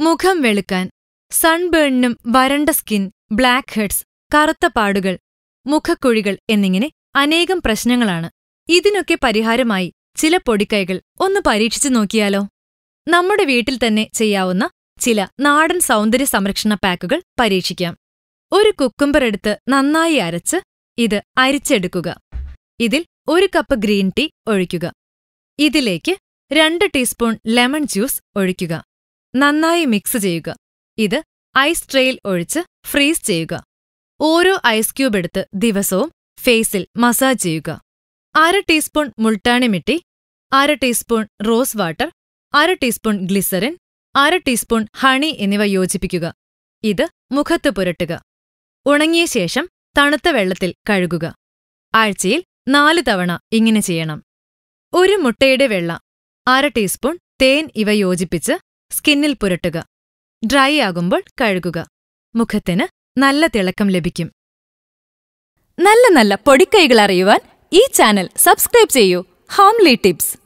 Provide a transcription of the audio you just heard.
മുഖം വെളുക്കാൻ സൺബേണിനും വരണ്ട skin black heads കറുത്ത പാടുകൾ മുഖക്കുഴികൾ എന്നിങ്ങനെ അനേകം പ്രശ്നങ്ങളാണ്. ഇതിനൊക്കെ പരിഹാരമായി ചില പൊടിക്കൈകൾ ഒന്ന് പരീക്ഷിച്ചു നോക്കിയാലോ? നമ്മുടെ വീട്ടിൽ തന്നെ ചെയ്യാവുന്ന ചില നാടൻ സൗന്ദര്യ സംരക്ഷണ പാക്കുകൾ പരീക്ഷിക്കാം. ഒരു കുക്കുംബർ എടുത്ത് നന്നായി അരച്ച് ഇത് അരിച്ചെടുക്കുക. ഇതിൽ ഒരു കപ്പ് ഗ്രീൻ ടീ ഒഴിക്കുക. ഇതിലേക്ക് രണ്ട് ടീസ്പൂൺ ലെമൺ ജ്യൂസ് ഒഴിക്കുക. നന്നായി മിക്സ് ചെയ്യുക. ഇത് ഐസ് ട്രേയിൽ ഒഴിച്ച് ഫ്രീസ് ചെയ്യുക. ഓരോ ഐസ് ക്യൂബ് എടുത്ത് ദിവസവും ഫേസിൽ മസാജ് ചെയ്യുക. അര ടീസ്പൂൺ മുൾട്ടാണി മിട്ടി അര ടീസ്പൂൺ റോസ് വാട്ടർ അര ടീസ്പൂൺ ഗ്ലിസറിൻ അര ടീസ്പൂൺ ഹണി എന്നിവ യോജിപ്പിക്കുക. ഇത് മുഖത്ത് പുരട്ടുക. ഉണങ്ങിയ ശേഷം തണുത്ത വെള്ളത്തിൽ കഴുകുക. ആഴ്ചയിൽ നാല് തവണ ഇങ്ങനെ ചെയ്യണം. ഒരു മുട്ടയുടെ വെള്ള അര ടീസ്പൂൺ തേൻ ഇവ യോജിപ്പിച്ച് സ്കിന്നിൽ പുരട്ടുക. ഡ്രൈ ആകുമ്പോൾ കഴുകുക. മുഖത്തിന് നല്ല തിളക്കം ലഭിക്കും. നല്ല നല്ല പൊടിക്കൈകൾ അറിയുവാൻ ഈ ചാനൽ സബ്സ്ക്രൈബ് ചെയ്യൂ. Homely tips.